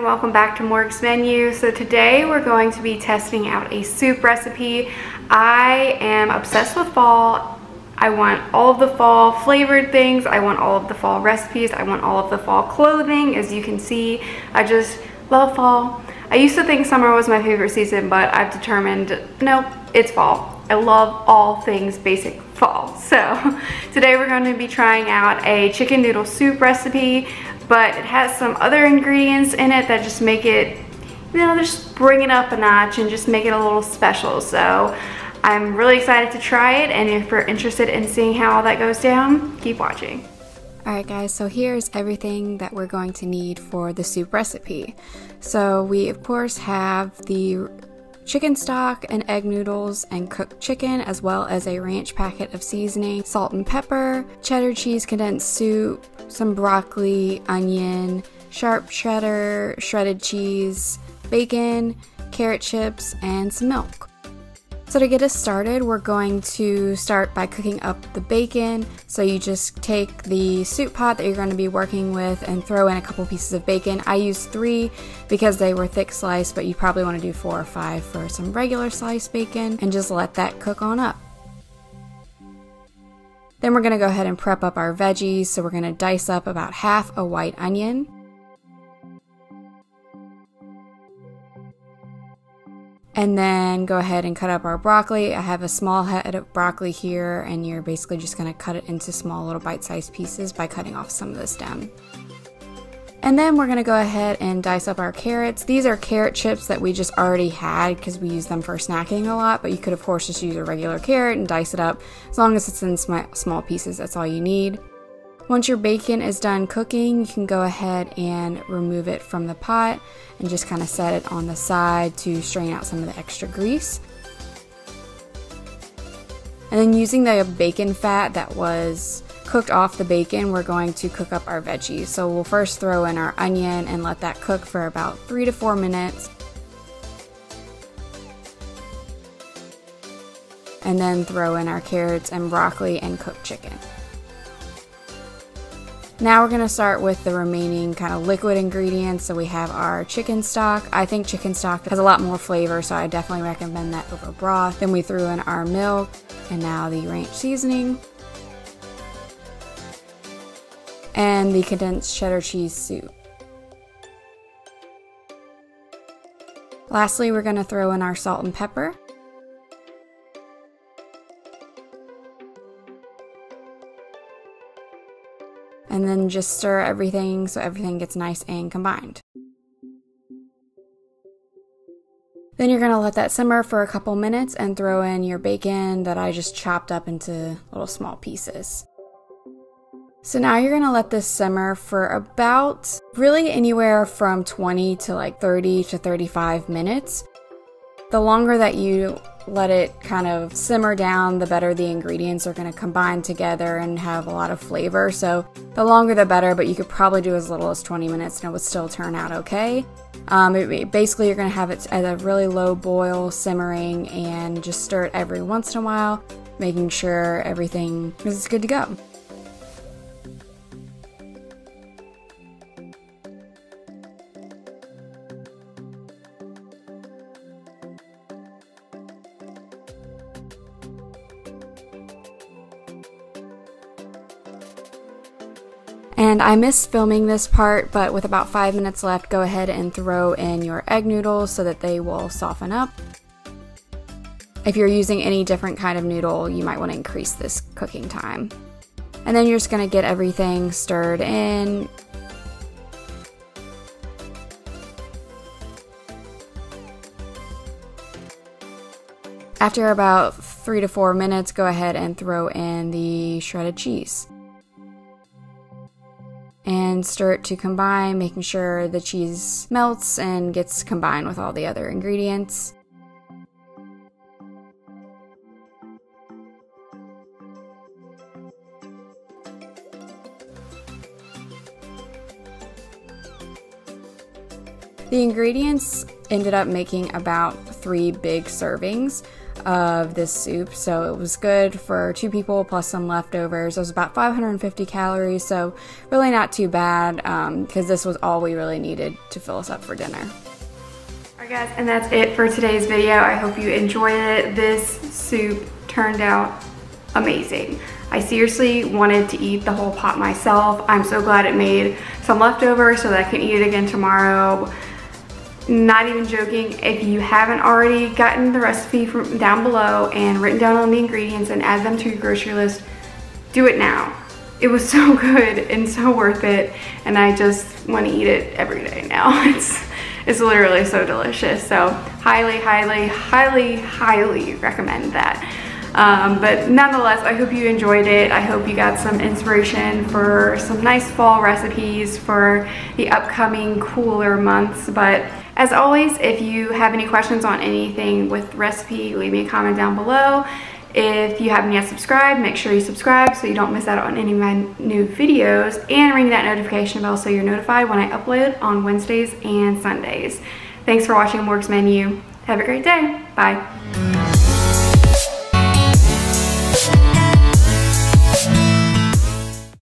welcome back to Morgs' Menu. So today we're going to be testing out a soup recipe. I am obsessed with fall. I want all of the fall flavored things. I want all of the fall recipes. I want all of the fall clothing. As you can see, I just love fall. I used to think summer was my favorite season, but I've determined, nope, it's fall. I love all things basic fall. So today we're going to be trying out a chicken noodle soup recipe, but it has some other ingredients in it that just make it, you know, just bring it up a notch and just make it a little special. So I'm really excited to try it, and if you're interested in seeing how all that goes down, keep watching. Alright guys, so here's everything that we're going to need for the soup recipe. So we of course have the chicken stock and egg noodles and cooked chicken as well as a ranch packet of seasoning, salt and pepper, cheddar cheese condensed soup, some broccoli, onion, sharp cheddar, shredded cheese, bacon, carrot chips, and some milk. So to get us started, we're going to start by cooking up the bacon. So you just take the soup pot that you're going to be working with and throw in a couple pieces of bacon. I used three because they were thick sliced, but you probably want to do four or five for some regular sliced bacon and just let that cook on up. Then we're going to go ahead and prep up our veggies. So we're going to dice up about half a white onion. And then go ahead and cut up our broccoli. I have a small head of broccoli here, and you're basically just gonna cut it into small little bite-sized pieces by cutting off some of the stem. And then we're gonna go ahead and dice up our carrots. These are carrot chips that we just already had because we use them for snacking a lot, but you could of course just use a regular carrot and dice it up. As long as it's in small pieces, that's all you need. Once your bacon is done cooking, you can go ahead and remove it from the pot and just kind of set it on the side to strain out some of the extra grease. And then using the bacon fat that was cooked off the bacon, we're going to cook up our veggies. So we'll first throw in our onion and let that cook for about three to four minutes. And then throw in our carrots and broccoli and cooked chicken. Now we're going to start with the remaining kind of liquid ingredients. So we have our chicken stock. I think chicken stock has a lot more flavor, so I definitely recommend that over broth. Then we threw in our milk and now the ranch seasoning. And the condensed cheddar cheese soup. Lastly, we're going to throw in our salt and pepper. And then just stir everything so everything gets nice and combined. Then you're to let that simmer for a couple minutes and throw in your bacon that I just chopped up into little small pieces. So now you're to let this simmer for about really anywhere from 20 to like 30 to 35 minutes. The longer that you let it kind of simmer down, the better the ingredients are going to combine together and have a lot of flavor. So the longer the better, but you could probably do as little as 20 minutes and it would still turn out okay. Um, it, basically, you're going to have it at a really low boil, simmering, and just stir it every once in a while, making sure everything is good to go. And I missed filming this part, but with about five minutes left, go ahead and throw in your egg noodles so that they will soften up. If you're using any different kind of noodle, you might want to increase this cooking time. And then you're just going to get everything stirred in. After about three to four minutes, go ahead and throw in the shredded cheese and stir it to combine, making sure the cheese melts and gets combined with all the other ingredients. The ingredients ended up making about three big servings. Of this soup. So it was good for two people plus some leftovers. It was about 550 calories, so really not too bad because um, this was all we really needed to fill us up for dinner. Alright guys, and that's it for today's video. I hope you enjoyed it. This soup turned out amazing. I seriously wanted to eat the whole pot myself. I'm so glad it made some leftovers so that I can eat it again tomorrow not even joking if you haven't already gotten the recipe from down below and written down all the ingredients and add them to your grocery list do it now it was so good and so worth it and I just want to eat it every day now it's it's literally so delicious so highly highly highly highly recommend that um, but nonetheless, I hope you enjoyed it. I hope you got some inspiration for some nice fall recipes for the upcoming cooler months. But as always, if you have any questions on anything with recipe, leave me a comment down below. If you haven't yet subscribed, make sure you subscribe so you don't miss out on any of my new videos and ring that notification bell so you're notified when I upload on Wednesdays and Sundays. Thanks for watching Morgs' Menu. Have a great day. Bye.